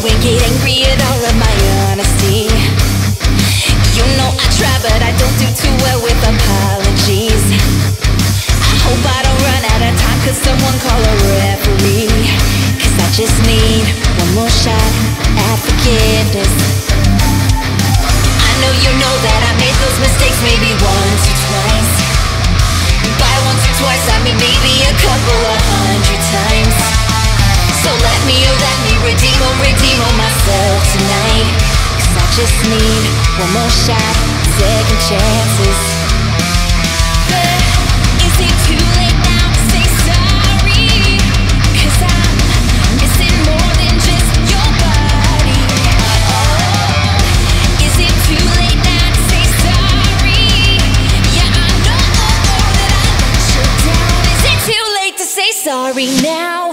all of my honesty. You know I try, but I don't do too well with apologies. I hope I don't run out of time, cause someone call a referee. Cause I just need one more shot at forgiveness. I know you know that I made those mistakes maybe once or twice. By once or twice, I mean maybe a couple of just need one more shot, second chances. Is it too late now to say I'm missing more than just your body. Oh, is it too late now to say sorry? Yeah, I know that I let you down. Is it too late to say sorry now?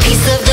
Piece of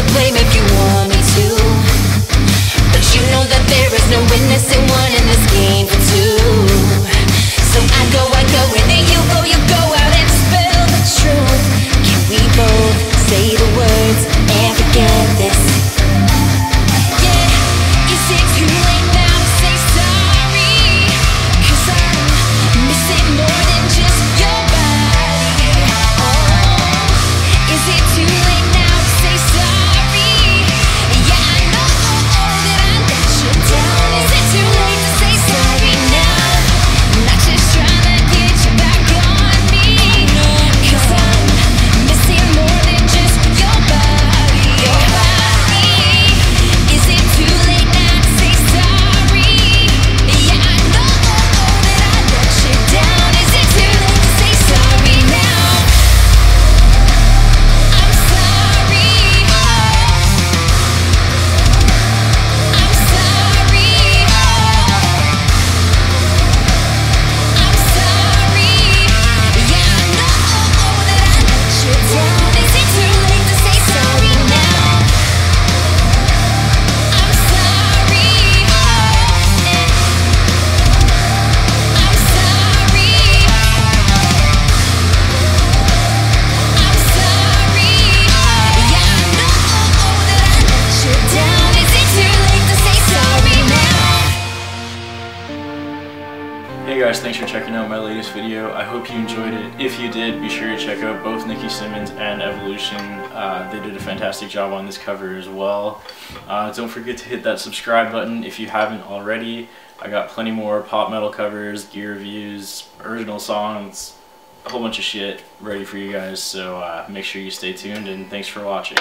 Guys, thanks for checking out my latest video. I hope you enjoyed it. If you did, be sure to check out both Nikki Simmons and Evolution. Uh, they did a fantastic job on this cover as well. Uh, don't forget to hit that subscribe button if you haven't already. I got plenty more pop metal covers, gear reviews, original songs, a whole bunch of shit ready for you guys. So uh, make sure you stay tuned and thanks for watching.